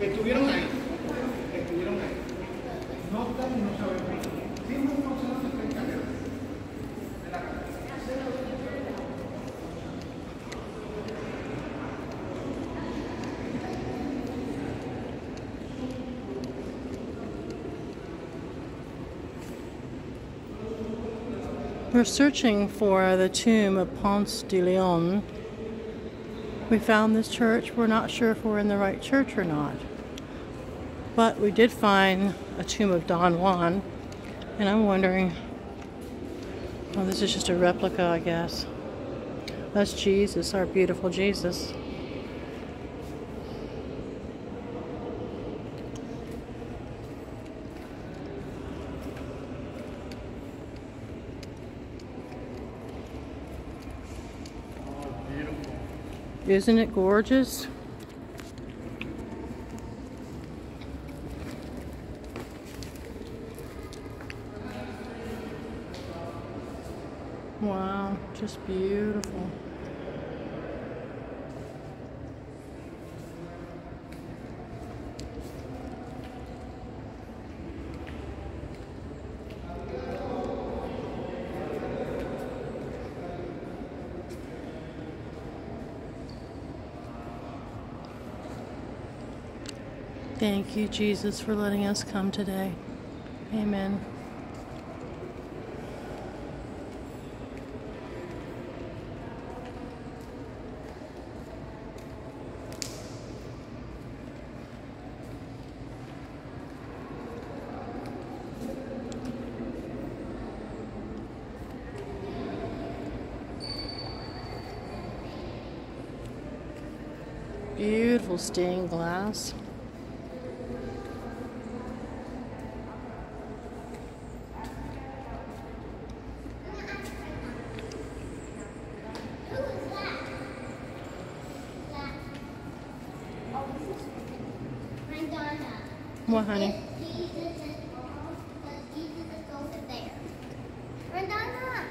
¿Estuvieron ahí? ¿Estuvieron ahí? No, sabemos. Sí, no, la casa. We're searching for the tomb of Ponce de Leon. We found this church. We're not sure if we're in the right church or not. But we did find a tomb of Don Juan, and I'm wondering. Oh, this is just a replica, I guess. That's Jesus, our beautiful Jesus. Isn't it gorgeous? Wow, just beautiful. Thank you, Jesus, for letting us come today. Amen. Beautiful stained glass. What, honey?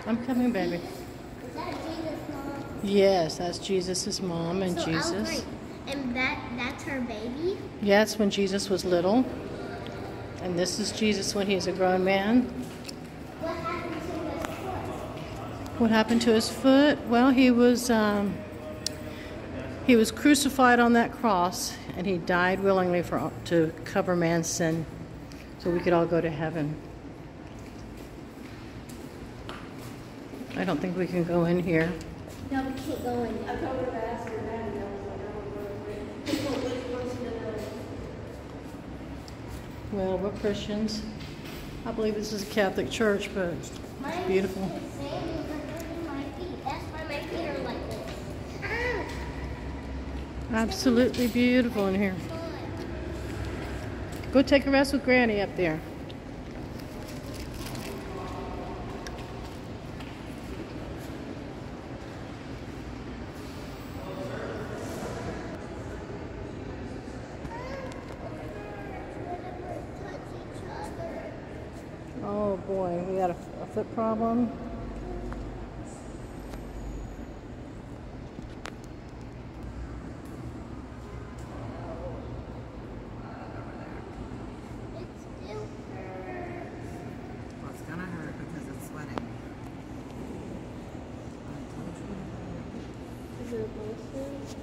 I'm coming, baby. Is that Jesus' mom? Yes, that's Jesus' mom and So, Jesus. great. And that that's her baby? Yeah, it's when Jesus was little. And this is Jesus when he's a grown man. What happened to his foot? What happened to his foot? Well, he was um, he was crucified on that cross, and he died willingly for to cover man's sin, so we could all go to heaven. I don't think we can go in here. No, we can't go in. I told her to ask her dad, and I was like, I don't know. What's he gonna Well, we're Christians. I believe this is a Catholic church, but it's beautiful. Absolutely beautiful in here. Go take a rest with Granny up there. Oh boy, we got a, a foot problem. It still hurts. Well, it's gonna hurt because it's sweating. I told